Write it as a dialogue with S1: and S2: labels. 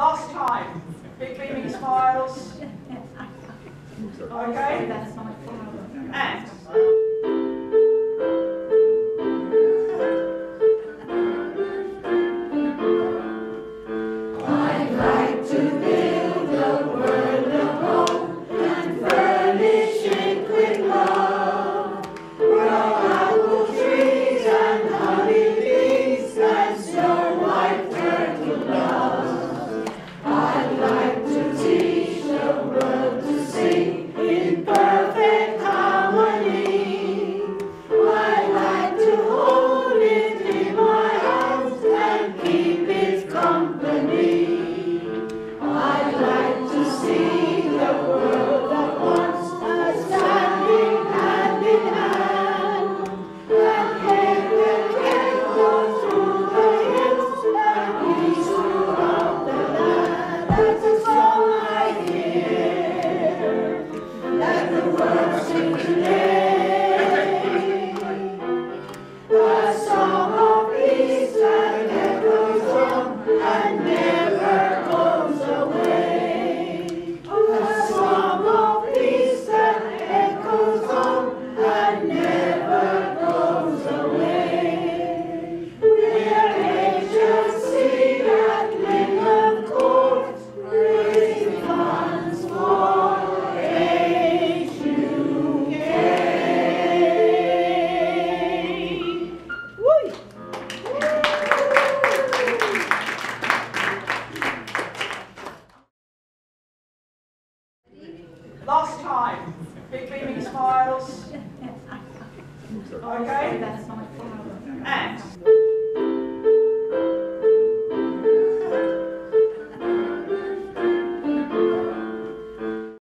S1: Last time. Big beaming smiles. Okay? Last time. Big beaming smiles. Okay?